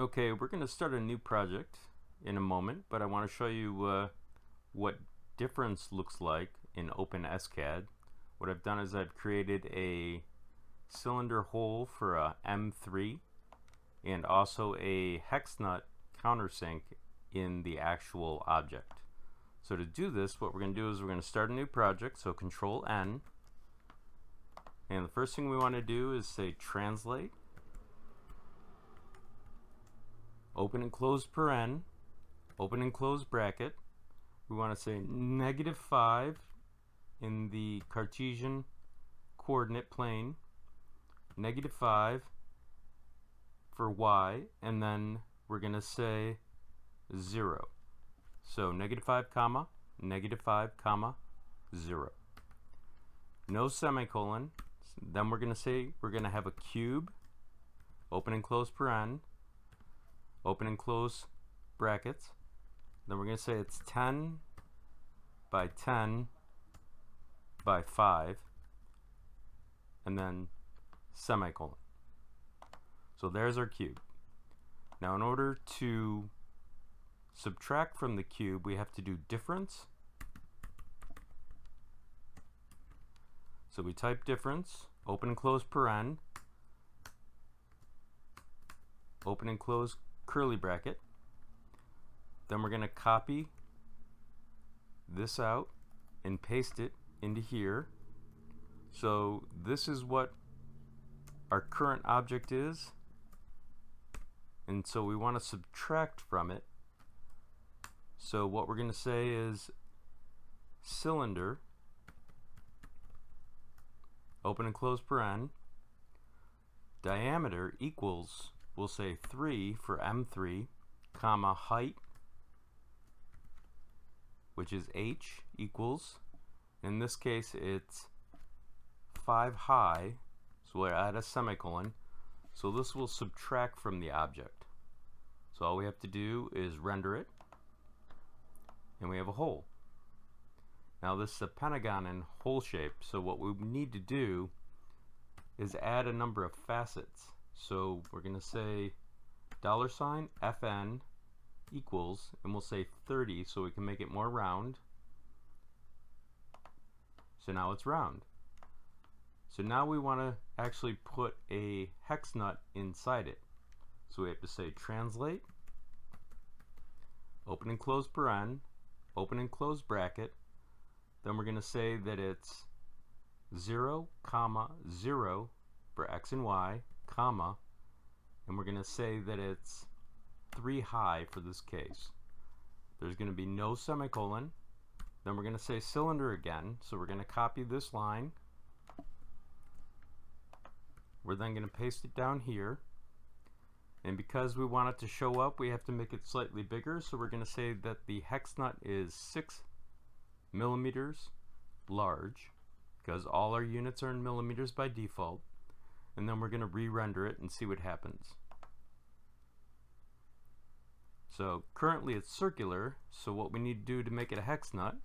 Okay, we're going to start a new project in a moment, but I want to show you uh, what difference looks like in OpenSCAD. What I've done is I've created a cylinder hole for a M3 and also a hex nut countersink in the actual object. So to do this, what we're going to do is we're going to start a new project, so Control N. And the first thing we want to do is say translate open and close paren, open and close bracket. We want to say negative 5 in the Cartesian coordinate plane, negative 5 for y, and then we're going to say 0. So negative 5 comma, negative 5 comma, 0. No semicolon. Then we're going to say we're going to have a cube, open and close paren, open and close brackets. Then we're going to say it's 10 by 10 by 5 and then semicolon. So there's our cube. Now in order to subtract from the cube we have to do difference. So we type difference, open and close paren, open and close curly bracket. Then we're going to copy this out and paste it into here. So this is what our current object is. And so we want to subtract from it. So what we're going to say is cylinder, open and close paren, diameter equals we'll say 3 for M3, comma height, which is h equals, in this case it's 5 high, so we'll add a semicolon, so this will subtract from the object. So all we have to do is render it, and we have a hole. Now this is a pentagon in hole shape, so what we need to do is add a number of facets. So we're going to say dollar sign FN equals, and we'll say 30 so we can make it more round. So now it's round. So now we want to actually put a hex nut inside it. So we have to say translate, open and close paren, open and close bracket. Then we're going to say that it's 0, comma 0 for x and y, comma, and we're going to say that it's 3 high for this case. There's going to be no semicolon. Then we're going to say cylinder again. So we're going to copy this line. We're then going to paste it down here. And because we want it to show up, we have to make it slightly bigger. So we're going to say that the hex nut is 6 millimeters large because all our units are in millimeters by default and then we're going to re-render it and see what happens. So currently it's circular, so what we need to do to make it a hex nut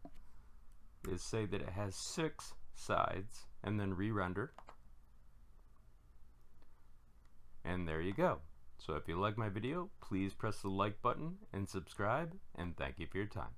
is say that it has six sides and then re-render. And there you go. So if you like my video, please press the like button and subscribe, and thank you for your time.